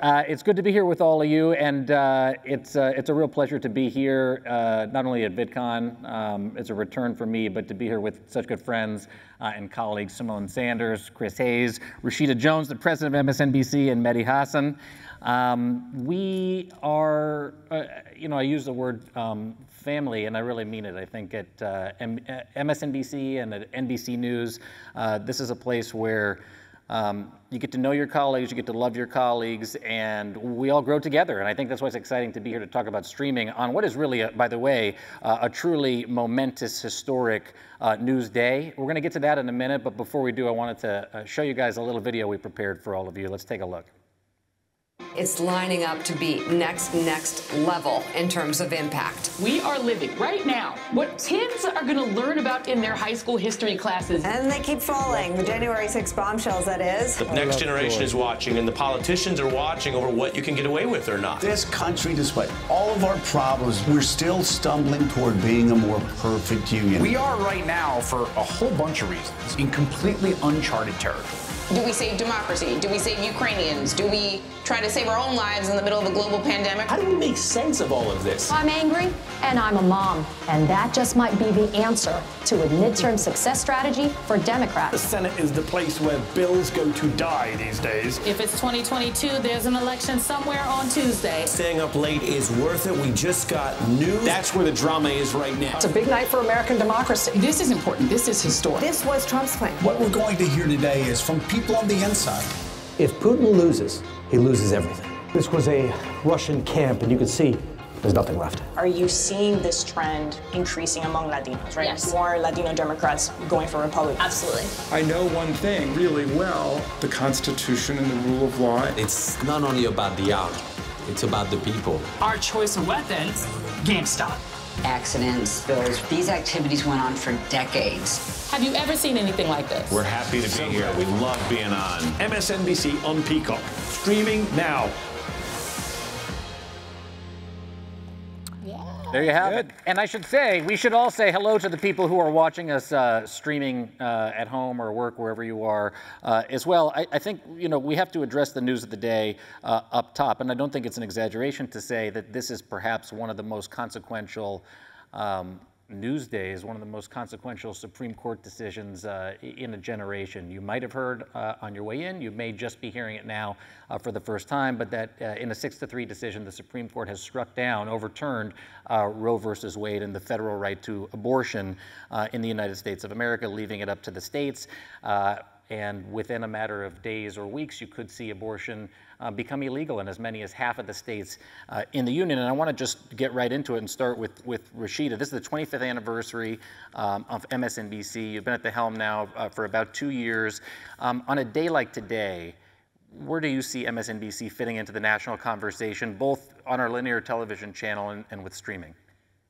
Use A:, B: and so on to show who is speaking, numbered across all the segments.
A: uh, it's good to be here with all of you, and uh, it's uh, it's a real pleasure to be here. Uh, not only at VidCon, um, it's a return for me, but to be here with such good friends uh, and colleagues: Symone Sanders, Chris Hayes, Rashida Jones, the president of MSNBC, and Mehdi Hasan. Um, we are, uh, you know, I use the word um, family, and I really mean it. I think at MSNBC and at NBC News, this is a place where um, you get to know your colleagues, you get to love your colleagues, and we all grow together. And I think that's why it's exciting to be here to talk about streaming on what is really, a, by the way, uh, a truly momentous, historic uh, news day. We're going to get to that in a minute, but before we do, I wanted to uh, show you guys a little video we prepared for all of you. Let's take a look.
B: It's lining up to be next, next level in terms of impact.
C: We are living right now what kids are going to learn about in their high school history classes.
D: And they keep falling. The January 6 bombshells, that is.
E: The next generation is watching, and the politicians are watching over what you can get away with or not.
F: This country, despite all of our problems, we're still stumbling toward being a more perfect union.
G: We are right now, for a whole bunch of reasons, in completely uncharted territory.
H: Do we save democracy? Do we save Ukrainians? Do we try to save our own lives in the middle of a global pandemic?
E: How do we make sense of all of this?
I: I'm angry and I'm a mom, and that just might be the answer to a midterm success strategy for Democrats.
J: The Senate is the place where bills go to die these days.
K: If it's 2022, there's an election somewhere on Tuesday.
E: Staying up late is worth it. We just got news. That's where the drama is right now.
L: It's a big night for American democracy.
C: This is important. This is historic.
D: This was Trump's plan.
F: What we're going to hear today is from people people on the inside.
M: If Putin loses, he loses everything.
N: This was a Russian camp, and you can see there's nothing left.
O: Are you seeing this trend increasing among Latinos, right?
K: Yes.
O: More Latino Democrats going for Republicans.
K: Absolutely.
P: I know one thing really well the Constitution and the rule of law.
Q: It's not only about the army, it's about the people.
C: Our choice of weapons, GameStop.
R: Accidents, spills, these activities went on for decades.
K: Have you ever seen anything like this?
S: We're happy to be so here. We love being on.
J: MSNBC on Peacock. Streaming now.
A: There you have Good. it. And I should say, we should all say hello to the people who are watching us uh, streaming uh, at home or work, wherever you are, uh, as well. I, I, think, you know, we have to address the news of the day uh, up top. And I don't think it's an exaggeration to say that this is perhaps one of the most consequential um, Newsday is one of the most consequential Supreme Court decisions uh, in a generation. You might have heard uh, on your way in, you may just be hearing it now uh, for the first time, but that uh, in a six to three decision, the Supreme Court has struck down, overturned uh, Roe versus Wade and the federal right to abortion uh, in the United States of America, leaving it up to the states. And within a matter of days or weeks, you could see abortion uh, become illegal in as many as half of the states uh, in the union. And I want to just get right into it and start with, with Rashida. This is the 25th anniversary um, of MSNBC. You've been at the helm now uh, for about two years. Um, on a day like today, where do you see MSNBC fitting into the national conversation, both on our linear television channel and, and with streaming?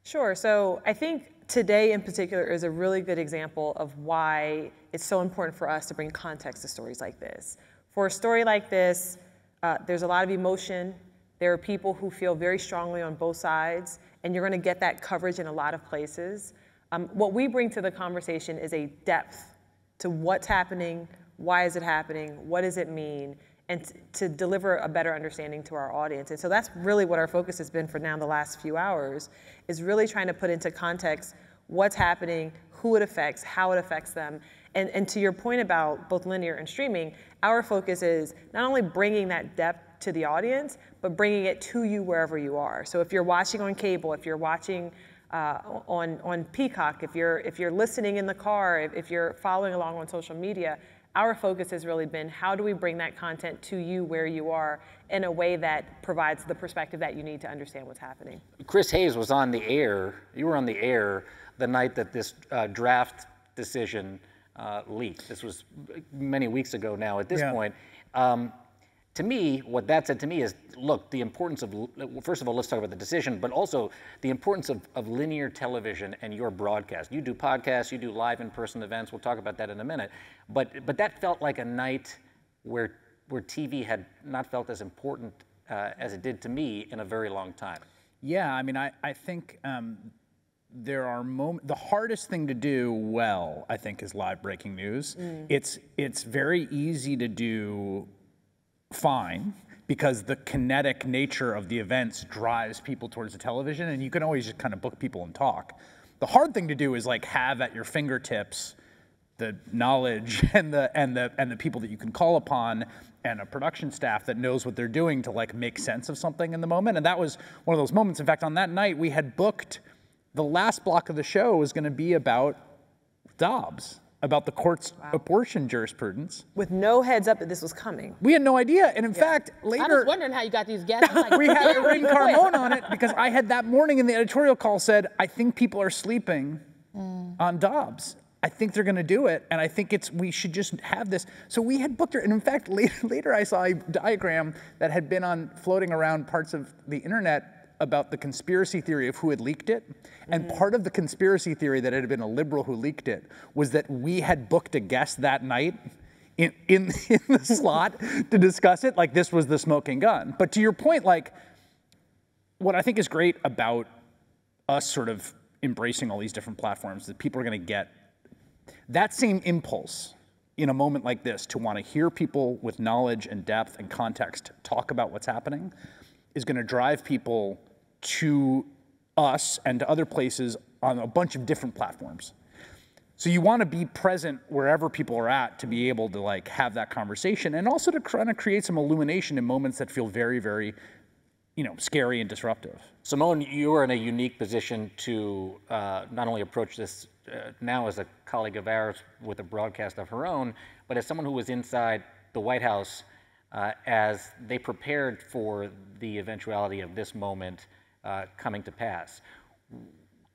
T: Sure. So I think today in particular is a really good example of why it's so important for us to bring context to stories like this. For a story like this, uh, there's a lot of emotion. There are people who feel very strongly on both sides, and you're going to get that coverage in a lot of places. Um, what we bring to the conversation is a depth to what's happening, why is it happening, what does it mean, and t- to deliver a better understanding to our audience. And so that's really what our focus has been for now the last few hours, is really trying to put into context what's happening, who it affects, how it affects them. And, and to your point about both linear and streaming, our focus is not only bringing that depth to the audience, but bringing it to you wherever you are. So if you're watching on cable, if you're watching uh, on, on Peacock, if you're, if you're listening in the car, if, if you're following along on social media, our focus has really been how do we bring that content to you where you are in a way that provides the perspective that you need to understand what's happening.
A: Chris Hayes was on the air, you were on the air the night that this uh, draft decision uh, leaked. This was many weeks ago now at this yeah. point. Um, to me, what that said to me is look, the importance of, first of all, let's talk about the decision, but also the importance of, of linear television and your broadcast. You do podcasts, you do live in person events. We'll talk about that in a minute. But, but that felt like a night where, where TV had not felt as important uh, as it did to me in a very long time.
U: Yeah, I mean, I, I think um, there are moments the hardest thing to do well i think is live breaking news mm. it's it's very easy to do fine because the kinetic nature of the events drives people towards the television, and you can always just kind of book people and talk. The hard thing to do is like have at your fingertips the knowledge and the and the and the people that you can call upon and a production staff that knows what they're doing to like make sense of something in the moment. And that was one of those moments. In fact, on that night we had booked the last block of the show was going to be about Dobbs, about the court's wow. abortion jurisprudence.
T: With no heads up that this was coming.
U: We had no idea. And in yeah. fact, later. I
V: was wondering how you got these guests. Like,
U: we had to Irin Carmon on it because I had that morning in the editorial call said, I think people are sleeping mm. on Dobbs. I think they're going to do it, and I think it's we should just have this. So we had booked her, and in fact, later, later I saw a diagram that had been on floating around parts of the internet about the conspiracy theory of who had leaked it. And mm-hmm. part of the conspiracy theory that it had been a liberal who leaked it was that we had booked a guest that night in, in, in the slot to discuss it, like this was the smoking gun. But to your point, like, what I think is great about us sort of embracing all these different platforms that people are going to get that same impulse in a moment like this to want to hear people with knowledge and depth and context talk about what's happening is going to drive people to us and to other places on a bunch of different platforms. So you want to be present wherever people are at to be able to like have that conversation and also to kind of create some illumination in moments that feel very, very, you know, scary and disruptive.
A: Symone, you are in a unique position to uh, not only approach this uh, now as a colleague of ours with a broadcast of her own, but as someone who was inside the White House uh, as they prepared for the eventuality of this moment uh, coming to pass.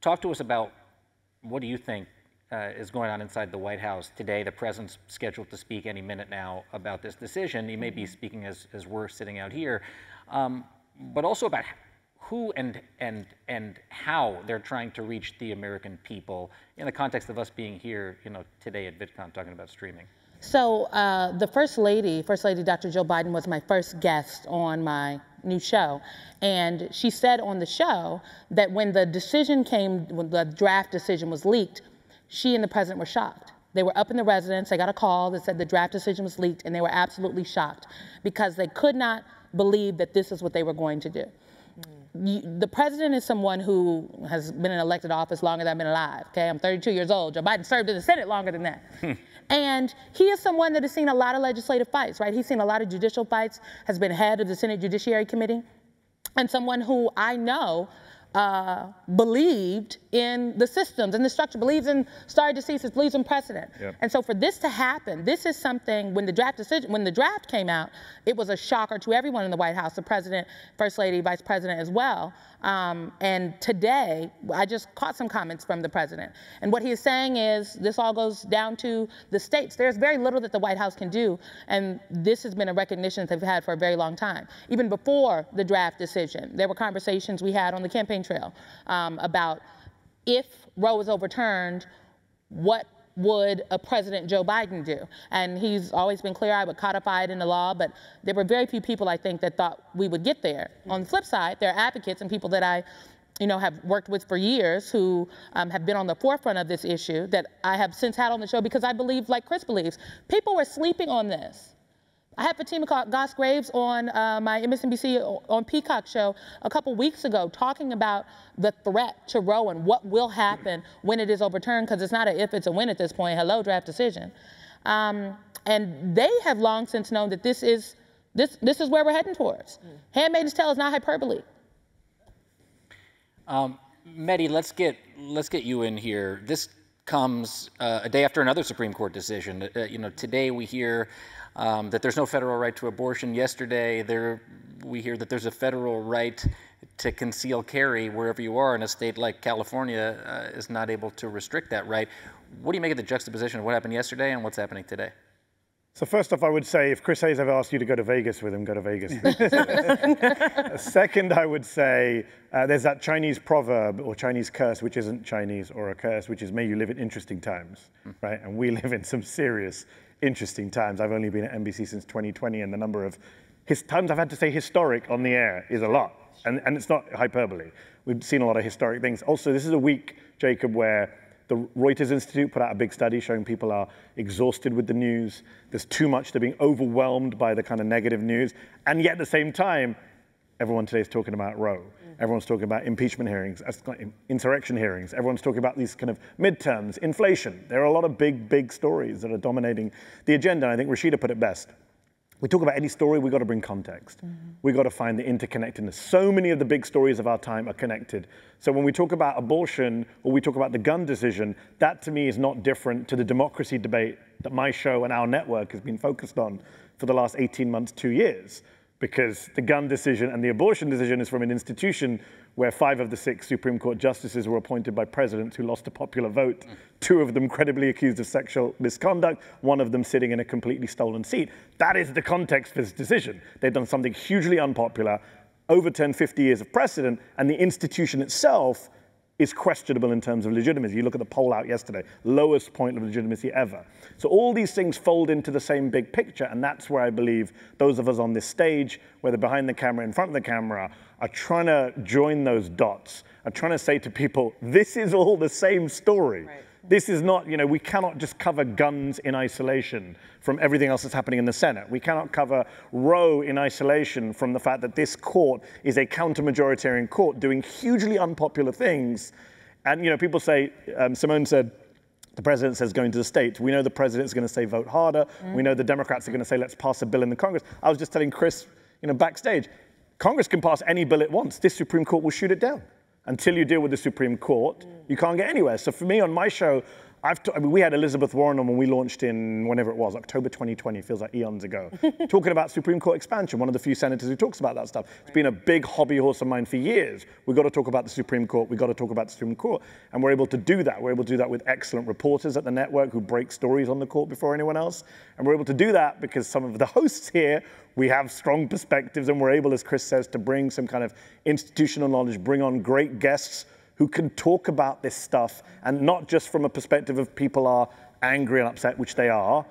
A: Talk to us about what do you think uh, is going on inside the White House today? The president's scheduled to speak any minute now about this decision. He may be speaking as, as we're sitting out here, um, but also about who and, and, and how they're trying to reach the American people in the context of us being here, you know, today at VidCon talking about streaming.
V: So uh, the First Lady, First Lady Dr. Jill Biden was my first guest on my new show. And she said on the show that when the decision came, when the draft decision was leaked, she and the president were shocked. They were up in the residence, they got a call that said the draft decision was leaked, and they were absolutely shocked because they could not believe that this is what they were going to do. The president is someone who has been in elected office longer than I've been alive. Okay, I'm 32 years old. Joe Biden served in the Senate longer than that. And he is someone that has seen a lot of legislative fights, right? He's seen a lot of judicial fights, has been head of the Senate Judiciary Committee, and someone who I know uh, believed in the systems and the structure, believes in stare decisis, believes in precedent. Yep. And so for this to happen, this is something when the draft decision, when the draft came out, it was a shocker to everyone in the White House, the president, first lady, vice president as well. Um, and today, I just caught some comments from the president. And what he is saying is this all goes down to the states. There's very little that the White House can do. And this has been a recognition that they've had for a very long time. Even before the draft decision, there were conversations we had on the campaign trail um, about if Roe was overturned, what would a President Joe Biden do? And he's always been clear, I would codify it in the law, but there were very few people, I think, that thought we would get there. On the flip side, there are advocates and people that I you know, have worked with for years who um, have been on the forefront of this issue that I have since had on the show because I believe, like Chris believes, people were sleeping on this. I had Fatima Goss Graves on uh, my MSNBC on Peacock show a couple weeks ago talking about the threat to Roe and what will happen when it is overturned, because it's not a if, it's a when at this point. Hello, draft decision. Um, and they have long since known that this is this this is where we're heading towards. Mm. Handmaid's Tale is not hyperbole.
A: Um, Mehdi, let's get let's get you in here. This comes uh, a day after another Supreme Court decision. Uh, you know, today we hear um, that there's no federal right to abortion. Yesterday, there we hear that there's a federal right to conceal carry wherever you are, and a state like California uh, is not able to restrict that right. What do you make of the juxtaposition of what happened yesterday and what's happening today?
J: So first off, I would say if Chris Hayes ever asked you to go to Vegas with him, go to Vegas. Second, I would say uh, there's that Chinese proverb or Chinese curse, which isn't Chinese, or a curse, which is may you live in interesting times, mm. right? And we live in some serious interesting times. I've only been at NBC since 2020, and the number of his times I've had to say historic on the air is a lot. And, and it's not hyperbole. We've seen a lot of historic things. Also, this is a week, Jacob, where The Reuters Institute put out a big study showing people are exhausted with the news. There's too much. They're being overwhelmed by the kind of negative news. And yet at the same time, everyone today is talking about Roe. Mm. Everyone's talking about impeachment hearings, insurrection hearings. Everyone's talking about these kind of midterms, inflation. There are a lot of big, big stories that are dominating the agenda. And I think Rashida put it best. We talk about any story, we've got to bring context. Mm-hmm. We've got to find the interconnectedness. So many of the big stories of our time are connected. So when we talk about abortion or we talk about the gun decision, that to me is not different to the democracy debate that my show and our network has been focused on for the last 18 months, two years because the gun decision and the abortion decision is from an institution where five of the six Supreme Court justices were appointed by presidents who lost a popular vote, two of them credibly accused of sexual misconduct, one of them sitting in a completely stolen seat. That is the context for this decision. They've done something hugely unpopular, overturned 50 years of precedent, and the institution itself is questionable in terms of legitimacy. You look at the poll out yesterday, lowest point of legitimacy ever. So all these things fold into the same big picture, and that's where I believe those of us on this stage, whether behind the camera, in front of the camera, are trying to join those dots, are trying to say to people, this is all the same story. Right. This is not, you know, we cannot just cover guns in isolation from everything else that's happening in the Senate. We cannot cover Roe in isolation from the fact that this court is a counter-majoritarian court doing hugely unpopular things. And, you know, people say, um, Symone said, the president says going to the states. We know the president is going to say vote harder. Mm. We know the Democrats are going to say let's pass a bill in the Congress. I was just telling Chris, you know, backstage, Congress can pass any bill it wants. This Supreme Court will shoot it down until you deal with the Supreme Court, you can't get anywhere. So for me on my show, I've t- I mean, we had Elizabeth Warren on when we launched in whenever it was, October 2020, feels like eons ago, talking about Supreme Court expansion, one of the few senators who talks about that stuff. It's been a big hobby horse of mine for years. We've got to talk about the Supreme Court, we've got to talk about the Supreme Court. And we're able to do that. We're able to do that with excellent reporters at the network who break stories on the court before anyone else. And we're able to do that because some of the hosts here, we have strong perspectives and we're able, as Chris says, to bring some kind of institutional knowledge, bring on great guests who can talk about this stuff and not just from a perspective of people are angry and upset, which they are,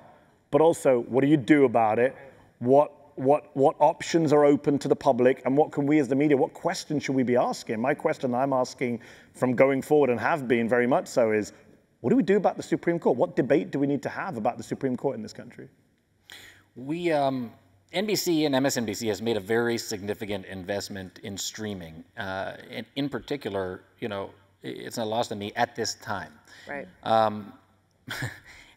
J: but also what do you do about it? What what what options are open to the public and what can we as the media what questions should we be asking? My question i'm asking from going forward and have been very much so is what do we do about the supreme court? What debate do we need to have about the supreme court in this country?
A: We um, NBC and MSNBC has made a very significant investment in streaming. Uh, in, in, particular, you know, it's not lost on me at this time.
T: Right.
A: Um,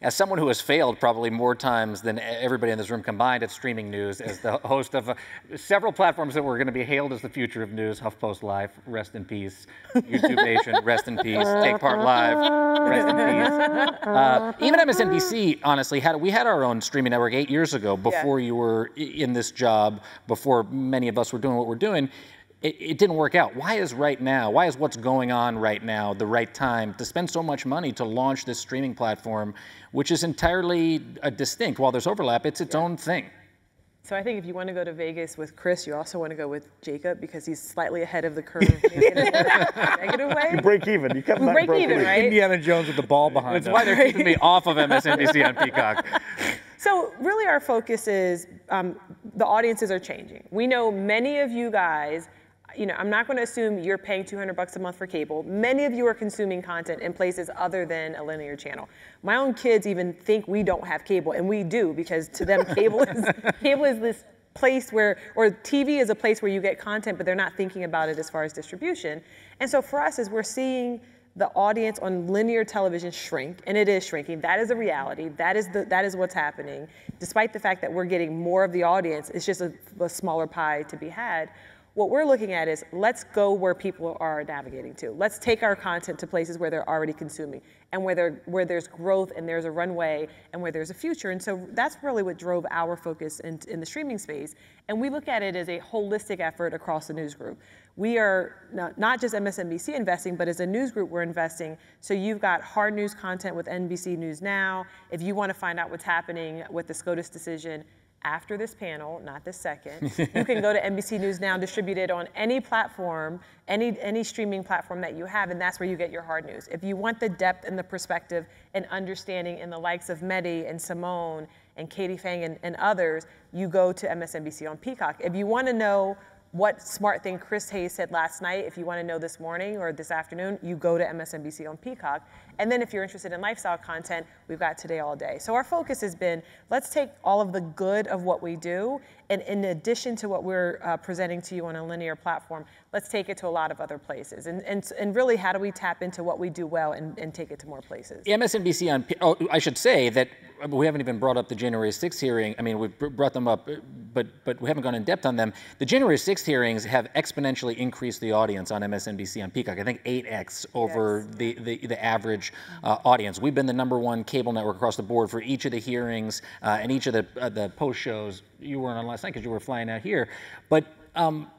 A: as someone who has failed probably more times than everybody in this room combined at streaming news, as the host of uh, several platforms that were going to be hailed as the future of news, HuffPost Live, rest in peace, YouTube Nation, rest in peace, Take Part Live, rest in peace. Uh, even MSNBC, honestly, had we had our own streaming network eight years ago before yeah. you were in this job, before many of us were doing what we're doing it, it, didn't work out. Why is right now, why is what's going on right now the right time to spend so much money to launch this streaming platform, which is entirely uh, distinct? While there's overlap, it's its yeah. own thing.
T: So I think if you want to go to Vegas with Chris, you also want to go with Jacob because he's slightly ahead of the curve in a negative way.
J: You break even. You come
T: back break even, right?
U: Indiana Jones with the ball behind.
A: That's why they're keeping me off of MSNBC on Peacock.
T: So really, our focus is um, the audiences are changing. We know many of you guys you know, I'm not going to assume you're paying 200 bucks a month for cable. Many of you are consuming content in places other than a linear channel. My own kids even think we don't have cable, and we do because to them, cable is cable is this place where, or TV is a place where you get content, but they're not thinking about it as far as distribution. And so for us, as we're seeing the audience on linear television shrink, and it is shrinking. That is a reality. That is the that is what's happening. Despite the fact that we're getting more of the audience, it's just a, a smaller pie to be had. What we're looking at is let's go where people are navigating to. Let's take our content to places where they're already consuming and where, where there's growth and there's a runway and where there's a future. And so that's really what drove our focus in, in the streaming space. And we look at it as a holistic effort across the news group. We are not, not just MSNBC investing, but as a news group, we're investing. So you've got hard news content with NBC News Now. If you want to find out what's happening with the SCOTUS decision, after this panel, not this second, you can go to NBC News Now, distributed on any platform, any, any streaming platform that you have, and that's where you get your hard news. If you want the depth and the perspective and understanding in the likes of Mehdi and Symone and Katie Phang and, and others, you go to MSNBC on Peacock. If you want to know what smart thing Chris Hayes said last night, if you want to know this morning or this afternoon, you go to MSNBC on Peacock. And then if you're interested in lifestyle content, we've got Today All Day. So our focus has been let's take all of the good of what we do, and in addition to what we're uh, presenting to you on a linear platform, let's take it to a lot of other places. And, and, and really, how do we tap into what we do well and, and take it to more places?
A: MSNBC on, oh, I should say that we haven't even brought up the January 6th hearing. I mean, we've brought them up, but but we haven't gone in depth on them. The January 6th hearings have exponentially increased the audience on MSNBC on Peacock. I think 8x over yes. the, the, the average uh, audience. We've been the number one cable network across the board for each of the hearings uh, and each of the uh, the post shows. You weren't on last night because you were flying out here, but. Um,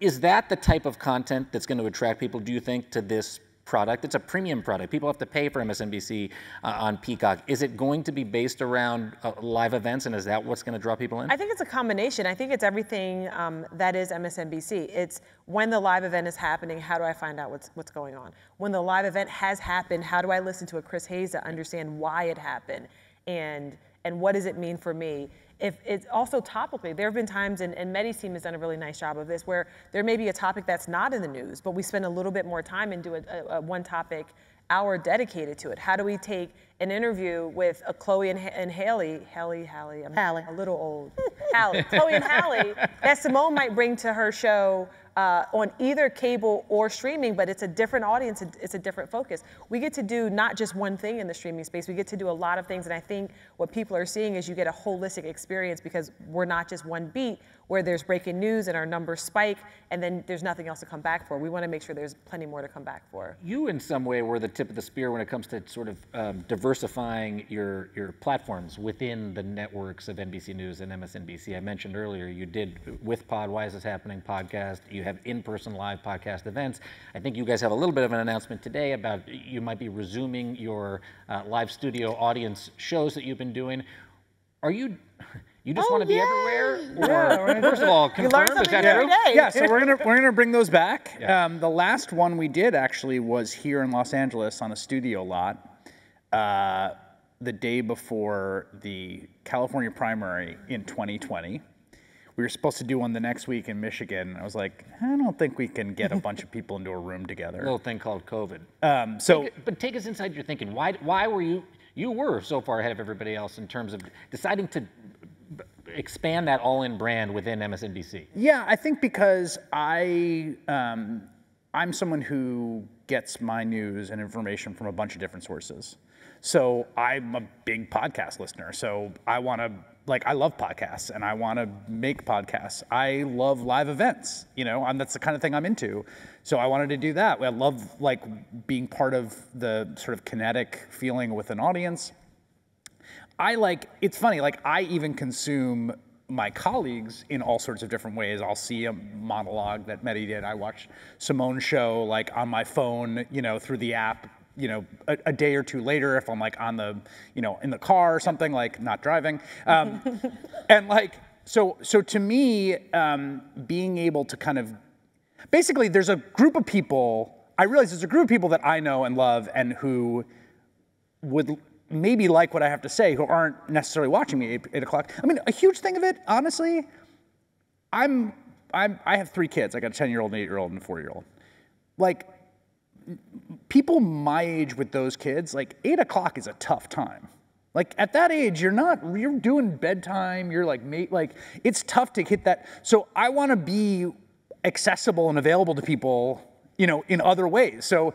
A: is that the type of content that's going to attract people, do you think, to this product. It's a premium product. People have to pay for MSNBC uh, on Peacock. Is it going to be based around uh, live events, and is that what's going to draw people in?
T: I think it's a combination. I think it's everything um, that is MSNBC. It's when the live event is happening, how do I find out what's what's going on? When the live event has happened, how do I listen to a Chris Hayes to understand why it happened, and and what does it mean for me? if it's also topically, there have been times, and, and Mehdi's team has done a really nice job of this, where there may be a topic that's not in the news, but we spend a little bit more time and do a, a, a one topic hour dedicated to it. How do we take an interview with a Chloe and, and Haley, Haley, Haley, I'm
V: Hallie.
T: a little old, Hallie, Chloe and Hallie, that Symone might bring to her show uh, on either cable or streaming, but it's a different audience, it's a different focus. We get to do not just one thing in the streaming space, we get to do a lot of things, and I think what people are seeing is you get a holistic experience because we're not just one beat, where there's breaking news and our numbers spike, and then there's nothing else to come back for. We want to make sure there's plenty more to come back for.
A: You, in some way, were the tip of the spear when it comes to sort of um, diversifying your your platforms within the networks of NBC News and MSNBC. I mentioned earlier you did with Pod Why Is This Happening podcast. You have in-person live podcast events. I think you guys have a little bit of an announcement today about you might be resuming your uh, live studio audience shows that you've been doing. Are you? You just
V: oh,
A: want to be
V: yay.
A: everywhere? Or, first of all, confirm, is that
U: yeah.
A: true?
U: Yeah, so we're gonna we're gonna bring those back. Yeah. Um, the last one we did actually was here in Los Angeles on a studio lot, uh, the day before the California primary in 2020. We were supposed to do one the next week in Michigan. I was like, I don't think we can get a bunch of people into a room together.
A: A little thing called COVID.
U: Um, so,
A: take, but take us inside your thinking. Why why were you you were so far ahead of everybody else in terms of deciding to expand that all-in brand within MSNBC?
U: Yeah, I think because I um, I'm someone who gets my news and information from a bunch of different sources. So I'm a big podcast listener. So I want to like I love podcasts and I want to make podcasts. I love live events, you know, and that's the kind of thing I'm into. So I wanted to do that. I love like being part of the sort of kinetic feeling with an audience. I like, it's funny, like I even consume my colleagues in all sorts of different ways. I'll see a monologue that Mehdi did. I watch Symone's show like on my phone, you know, through the app, you know, a, a, day or two later if I'm like on the, you know, in the car or something, like not driving. Um, and like, so, so to me, um, being able to kind of, basically there's a group of people, I realize there's a group of people that I know and love and who would maybe like what I have to say who aren't necessarily watching me at 8 o'clock. I mean, a huge thing of it, honestly, I'm, I'm, I have three kids. I got a 10 year old, an 8 year old, and a 4 year old. Like, people my age with those kids, like, 8 o'clock is a tough time. Like at that age, you're not, you're doing bedtime, you're like, mate, like, it's tough to hit that. So I wanna be accessible and available to people, you know, in other ways. So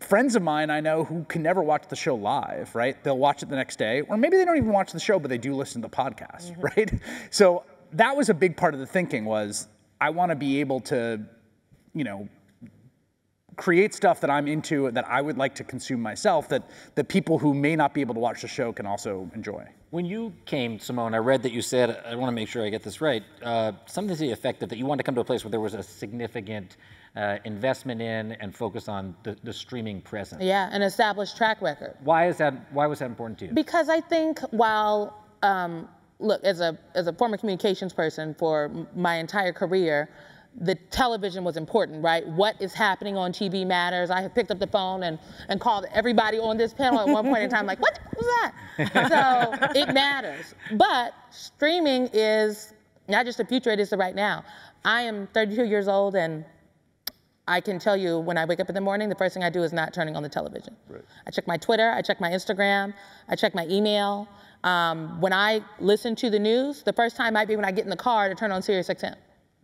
U: friends of mine I know who can never watch the show live, right? They'll watch it the next day, or maybe they don't even watch the show, but they do listen to the podcast, mm-hmm. right? So that was a big part of the thinking was I want to be able to, you know, create stuff that I'm into that I would like to consume myself that the people who may not be able to watch the show can also enjoy.
A: When you came, Symone, I read that you said, I want to make sure I get this right, uh, something to the effect that you wanted to come to a place where there was a significant uh, investment in and focus on the, the streaming presence.
V: Yeah, an established track record.
A: Why is that? Why was that important to you?
V: Because I think while um, look as a as a former communications person for my entire career. The television was important, right? What is happening on TV matters. I have picked up the phone and, and called everybody on this panel at one point in time, like, what was that? so it matters. But streaming is not just the future, it is the right now. I am 32 years old and I can tell you when I wake up in the morning, the first thing I do is not turning on the television.
J: Right.
V: I check my Twitter, I check my Instagram, I check my email. Um, when I listen to the news, the first time might be when I get in the car to turn on Sirius XM.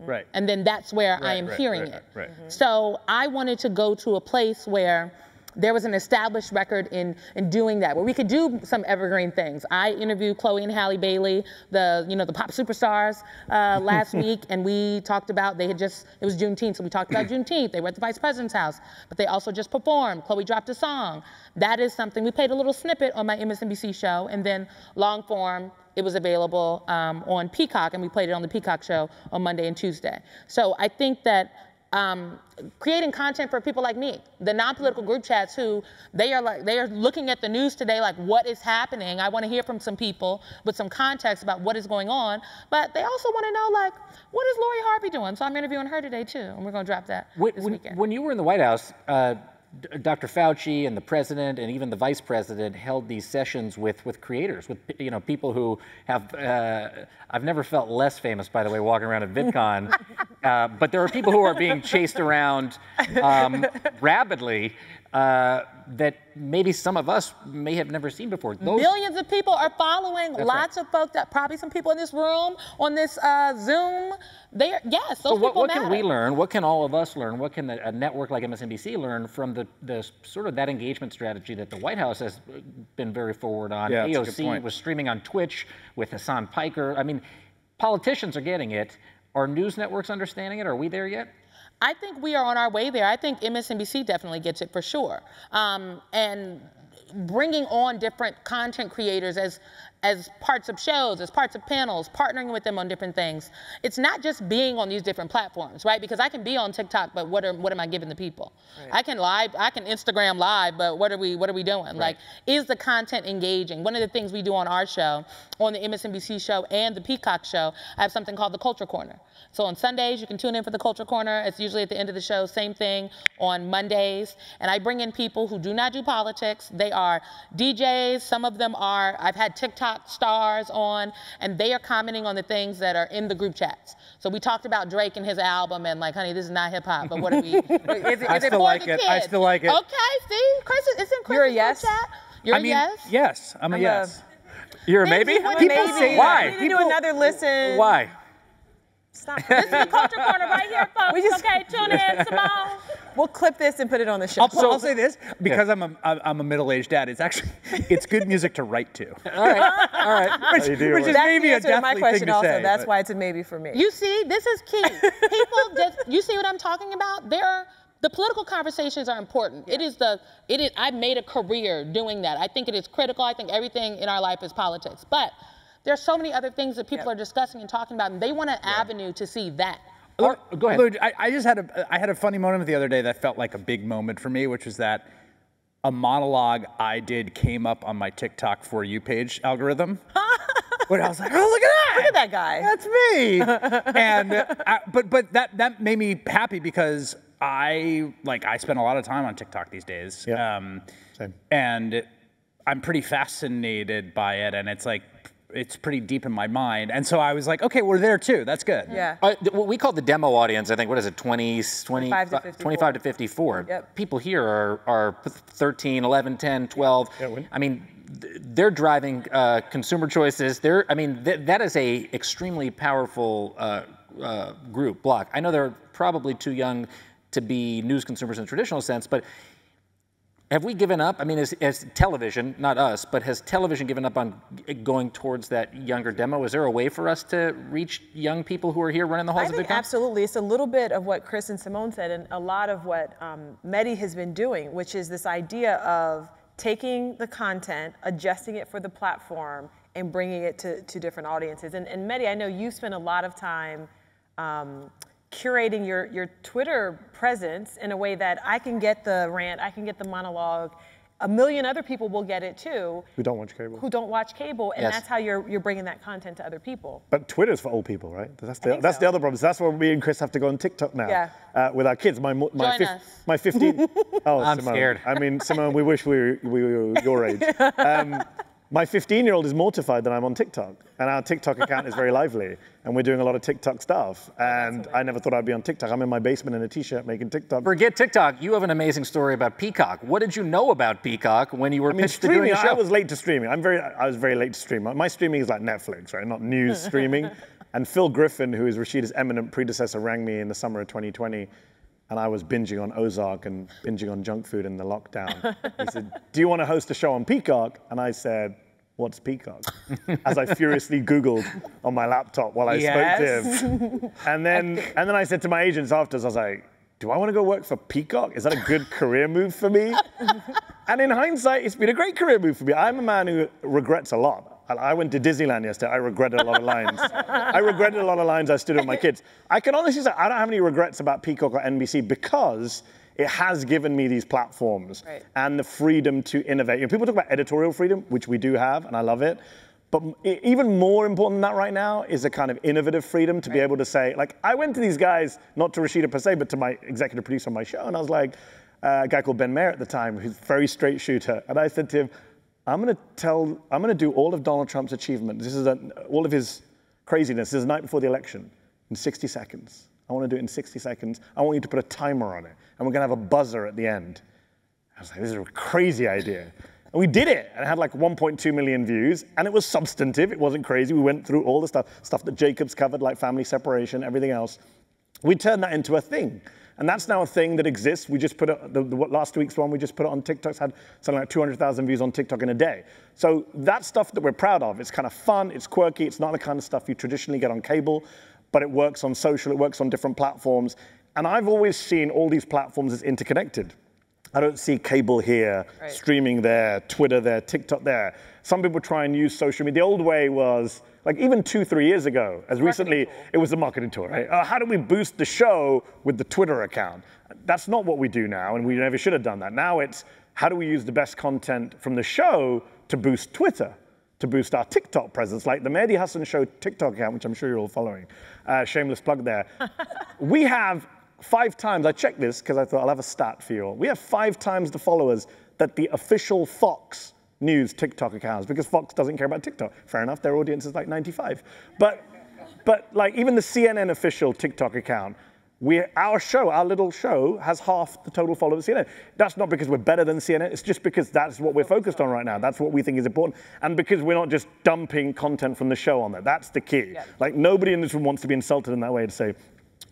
J: Right.
V: And then that's where I am
J: right,
V: hearing
J: right,
V: it.
J: right.
V: So I wanted to go to a place where there was an established record in, in doing that, where we could do some evergreen things. I interviewed Chloe and Halle Bailey, the you know the pop superstars, uh, last week, and we talked about they had just it was Juneteenth, so we talked about Juneteenth. They were at the vice president's house, but they also just performed. Chloe dropped a song. That is something we played a little snippet on my MSNBC show, and then long form it was available um, on Peacock, and we played it on the Peacock show on Monday and Tuesday. So I think that um, creating content for people like me, the non-political group chats who they are like they are looking at the news today like what is happening. I want to hear from some people with some context about what is going on, but they also want to know like what is Lori Harvey doing. So I'm interviewing her today too, and we're going to drop that
A: When,
V: this weekend.
A: when you were in the White House, uh, Dr. Fauci and the president and even the vice president held these sessions with, with creators, with you know people who have. Uh, I've never felt less famous, by the way, walking around at VidCon. uh, but there are people who are being chased around um, rapidly uh, that maybe some of us may have never seen before. Those,
V: Millions of people are following.
A: That's
V: Lots of folks that probably some people in this room on this uh, Zoom. They are yes, those
A: so what,
V: people
A: what
V: matter.
A: can we learn? What can all of us learn? What can a network like MSNBC learn from the, the sort of that engagement strategy that the White House has been very forward on?
J: Yeah, that's a good
A: AOC was streaming on Twitch with Hasan Piker. I mean, politicians are getting it. Are news networks understanding it? Are we there yet?
V: I think we are on our way there. I think MSNBC definitely gets it for sure. Um, and bringing on different content creators as as parts of shows, as parts of panels, partnering with them on different things. It's not just being on these different platforms, right? Because I can be on TikTok, but what are what am I giving the people? I can live, I can Instagram live, but what are we what are we doing? Like, is the content engaging? One of the things we do on our show, on the MSNBC show and the Peacock show, I have something called the Culture Corner. So on Sundays, you can tune in for the Culture Corner. It's usually at the end of the show. Same thing on Mondays. And I bring in people who do not do politics. They are DJs. Some of them are, I've had TikTok stars on, and they are commenting on the things that are in the group chats. So we talked about Drake and his album, and like, honey, this is not hip hop, but what are we? Is, it-
J: I
V: is it
J: still like
V: the
J: it. I still like it.
V: Okay, see, Chris, it's in Chris's
T: You're a yes?
V: group chat. You're
U: I
V: a
U: mean,
V: yes.
U: yes, I'm a
T: I'm a-
U: yes.
A: You're a
T: Thank
A: maybe?
T: I'm a
A: People
T: maybe.
A: say
T: Why?
A: why?
T: We need to do another listen.
A: Why?
T: Stop.
V: This is the Culture Corner right here, folks.
T: We just-
V: okay, tune in, Symone.
T: We'll clip this and put it on the show.
U: I'll, I'll say this because I'm a I'm I'm a middle-aged dad. It's actually it's good music to write to.
A: All right, all right.
U: Which, oh,
J: you do
U: which
J: it.
U: is
T: That's
U: maybe a
T: answer to my question
U: thing to
T: also.
U: say.
T: That's
U: but-
T: why it's a maybe for me.
V: You see, this is key. People just, you see what I'm talking about? There are, the political conversations are important. It is the, it is, I've made a career doing that. I think it is critical. I think everything in our life is politics. But there are so many other things that people are discussing and talking about, and they want an avenue to see that.
A: Or, go ahead.
U: I, I just had a I had a funny moment the other day that felt like a big moment for me, which was that a monologue I did came up on my TikTok for you page algorithm. But I was like, oh look at that!
T: Look at that guy.
U: That's me. and uh, but but that that made me happy because I like I spend a lot of time on TikTok these days.
J: Yeah.
U: Um,
J: Same.
U: and I'm pretty fascinated by it, and it's like it's pretty deep in my mind. And so I was like, okay, we're there too. That's good.
T: Yeah.
A: Uh, what we call the demo audience, I think, what is it, 20, 20
T: 25 to 54.
A: 25 to 54.
T: Yep.
A: People here are, are 13, 11, 10, 12.
J: Yeah,
A: I mean, they're driving uh, consumer choices. They're, I mean, th- that is a extremely powerful uh, uh, group, block. I know they're probably too young to be news consumers in the traditional sense, but have we given up? I mean, is, is television, not us, but has television given up on going towards that younger demo? Is there a way for us to reach young people who are here running the halls
T: I
A: of
T: think
A: VidCon?
T: absolutely. It's a little bit of what Chris and Symone said, and a lot of what um, Mehdi has been doing, which is this idea of taking the content, adjusting it for the platform, and bringing it to, to different audiences. And, and Mehdi, I know you spend a lot of time um, curating your, your Twitter presence in a way that I can get the rant, I can get the monologue. A million other people will get it too,
J: Who don't watch cable.
T: who don't watch cable, and
A: Yes.
T: that's how you're, you're bringing that content to other people.
J: But Twitter's for old people, right? That's the that's
T: so.
J: the other problem. So that's why me and Chris have to go on TikTok now.
T: Yeah.
J: Uh, with our kids, my my
V: Join
J: fif-
V: us.
J: my 15. Oh,
A: I'm
J: Symone.
A: scared.
J: I mean, Symone, we wish we were, we were your age. Um, My 15 year old is mortified that I'm on TikTok, and our TikTok account is very lively, and we're doing a lot of TikTok stuff. Oh, and I never thought I'd be on TikTok. I'm in my basement in a t shirt making TikTok.
A: Forget TikTok. You have an amazing story about Peacock. What did you know about Peacock when you were
J: I mean,
A: pitched to doing
J: streaming.
A: a show?
J: I was late to streaming. I'm very. I was very late to stream. My streaming is like Netflix, right? Not news streaming. And Phil Griffin, who is Rashida's eminent predecessor, rang me in the summer of 2020, and I was binging on Ozark and binging on junk food in the lockdown. he said, "Do you want to host a show on Peacock?" And I said. What's Peacock? As I furiously Googled on my laptop while I spoke to him. And then, and then I said to my agents afterwards, I was like, do I want to go work for Peacock? Is that a good career move for me? And in hindsight, it's been a great career move for me. I'm a man who regrets a lot. I- I went to Disneyland yesterday. I regretted a lot of lines. I regretted a lot of lines I stood with my kids. I can honestly say I don't have any regrets about Peacock or NBC because it has given me these platforms
T: Right.
J: and the freedom to innovate. You know, people talk about editorial freedom, which we do have, and I love it. But even more important than that right now is a kind of innovative freedom to be able to say, like, I went to these guys, not to Rashida per se, but to my executive producer on my show, and I was like, uh, a guy called Ben Mayer at the time, who's a very straight shooter, and I said to him, I'm going to tell, I'm going to do all of Donald Trump's achievements. This is a, all of his craziness. This is the night before the election in 60 seconds. I want to do it in 60 seconds. I want you to put a timer on it, and we're going to have a buzzer at the end. I was like, this is a crazy idea. And we did it, and it had like 1.2 million views, and it was substantive. It wasn't crazy. We went through all the stuff, stuff that Jacobs covered, like family separation, everything else. We turned that into a thing. And that's now a thing that exists. We just put it, the, the, last week's one, we just put it on TikTok. It's had something like 200,000 views on TikTok in a day. So that's stuff that we're proud of. It's kind of fun, it's quirky, it's not the kind of stuff you traditionally get on cable, but it works on social, it works on different platforms. And I've always seen all these platforms as interconnected. I don't see cable here,
T: Right.
J: streaming there, Twitter there, TikTok there. Some people try and use social media. The old way was like even two, three years ago, as recently, it was the marketing tool, right? Uh, how do we boost the show with the Twitter account? That's not what we do now, and we never should have done that. Now it's how do we use the best content from the show to boost Twitter, to boost our TikTok presence, like the Mehdi Hasan Show TikTok account, which I'm sure you're all following. Uh, shameless plug there. we have five times, I checked this because I thought I'll have a stat for you all. We have five times the followers that the official Fox News TikTok account has because Fox doesn't care about TikTok. Fair enough, their audience is like 95. But, but like even the CNN official TikTok account, we, our show, our little show, has half the total followers of CNN. That's not because we're better than CNN. It's just because that's what we're focused on right now. That's what we think is important, and because we're not just dumping content from the show on there. That's the key. Like nobody in this room wants to be insulted in that way to say,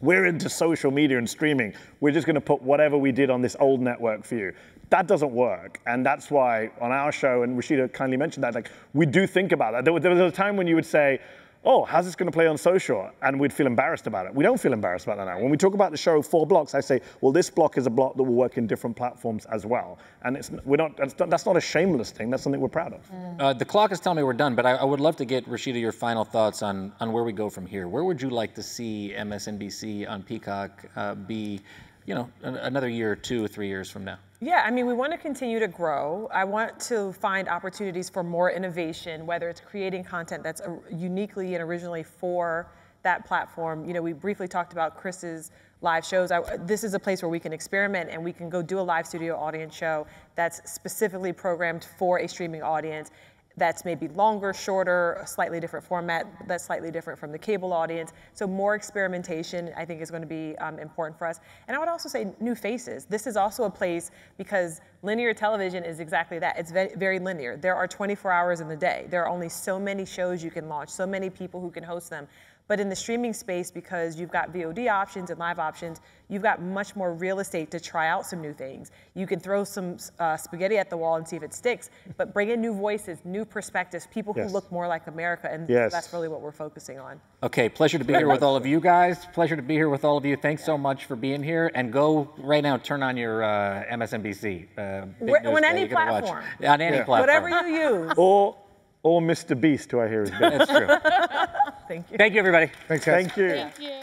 J: we're into social media and streaming. We're just going to put whatever we did on this old network for you. That doesn't work, and that's why on our show, and Rashida kindly mentioned that, like we do think about that. There was, there was a time when you would say, "Oh, how's this going to play on social?" and we'd feel embarrassed about it. We don't feel embarrassed about that now. When we talk about the show four blocks, I say, "Well, this block is a block that will work in different platforms as well," and it's we're not that's not, a shameless thing. That's something we're proud of.
A: Uh, the clock is telling me we're done, but I, I would love to get Rashida your final thoughts on on where we go from here. Where would you like to see MSNBC on Peacock uh, be, you know, an, another year, two or three years from now?
T: Yeah, I mean, we want to continue to grow. I want to find opportunities for more innovation, whether it's creating content that's uniquely and originally for that platform. You know, we briefly talked about Chris's live shows. I, this is a place where we can experiment and we can go do a live studio audience show that's specifically programmed for a streaming audience that's maybe longer, shorter, a slightly different format that's slightly different from the cable audience. So more experimentation, I think, is going to be um, important for us. And I would also say new faces. This is also a place because linear television is exactly that. It's very, very linear. There are 24 hours in the day. There are only so many shows you can launch, so many people who can host them. But in the streaming space, because you've got VOD options and live options, you've got much more real estate to try out some new things. You can throw some uh, spaghetti at the wall and see if it sticks, but bring in new voices, new perspectives, people
A: Yes.
T: who look more like America, and
A: Yes.
T: that's really what we're focusing on.
A: Okay, pleasure to be here with all of you guys. Pleasure to be here with all of you. Thanks so much for being here. And go right now, turn on your uh, MSNBC. Uh, big
T: Where-
A: news
T: on any
A: you're watch.
T: platform.
A: On any
J: Yeah.
A: platform.
T: Whatever you use.
J: Or, or Mr. Beast, who I hear is good.
A: That's true.
T: Thank you.
A: Thank you, everybody.
J: Thanks, Thank you.
K: Thank you.